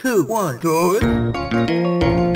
two, one, good.